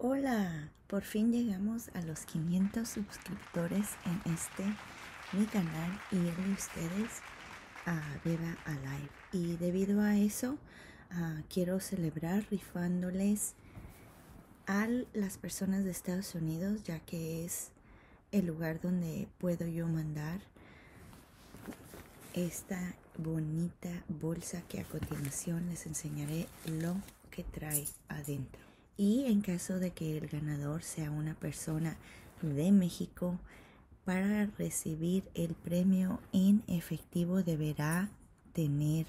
Hola, por fin llegamos a los 500 suscriptores en este mi canal y el de ustedes a Beba Alive. Y debido a eso, ah, quiero celebrar rifándoles a las personas de Estados Unidos, ya que es el lugar donde puedo yo mandar esta bonita bolsa que a continuación les enseñaré lo que trae adentro. Y en caso de que el ganador sea una persona de México, para recibir el premio en efectivo deberá tener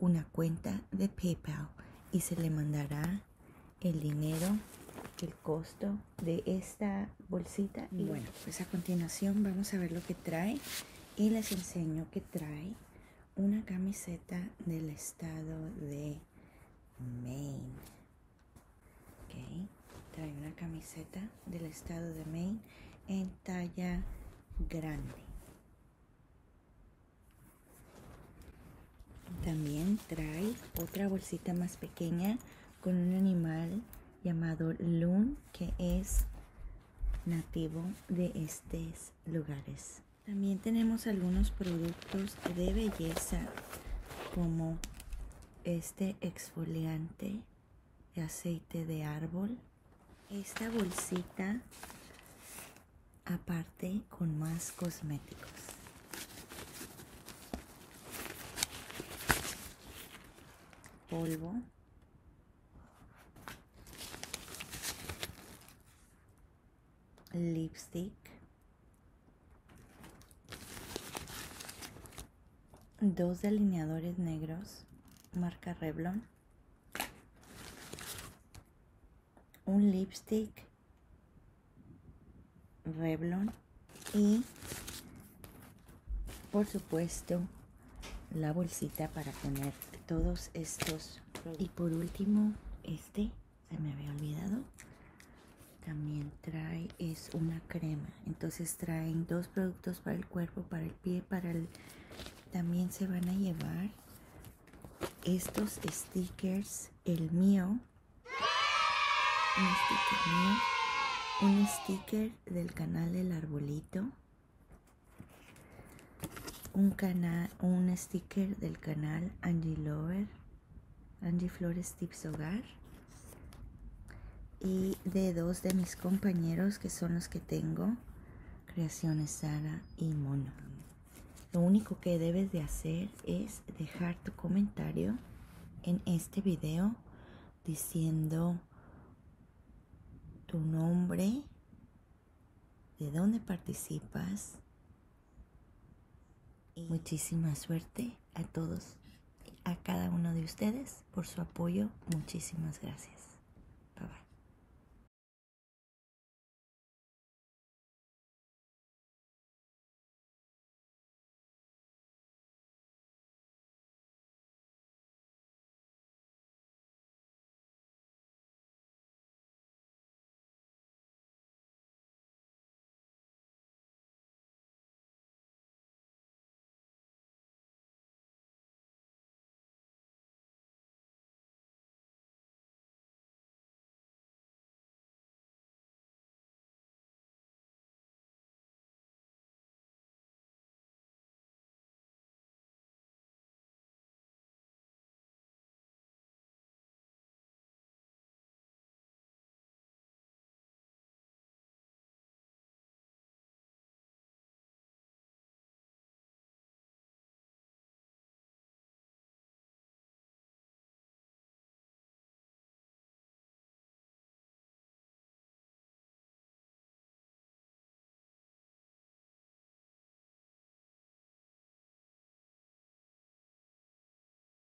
una cuenta de PayPal y se le mandará el dinero, el costo de esta bolsita. Y bueno, pues a continuación vamos a ver lo que trae y les enseño que trae una camiseta del estado de Maine. Camiseta del estado de Maine en talla grande. También trae otra bolsita más pequeña con un animal llamado Loon que es nativo de estos lugares. También tenemos algunos productos de belleza como este exfoliante de aceite de árbol. Esta bolsita aparte con más cosméticos. Polvo. Lipstick. Dos delineadores negros, marca Revlon. Un lipstick Revlon y por supuesto la bolsita para poner todos estos y por último este se me había olvidado también trae es una crema. Entonces traen dos productos para el cuerpo para el pie para el también se van a llevar estos stickers el mío un sticker mío un sticker del canal El Arbolito, un, canal, un sticker del canal Angie Lover, Angie Flores Tips Hogar y de dos de mis compañeros que son los que tengo, Creaciones Sara y Mono. Lo único que debes de hacer es dejar tu comentario en este video diciendo tu nombre, de dónde participas y muchísima suerte a todos, a cada uno de ustedes por su apoyo. Muchísimas gracias.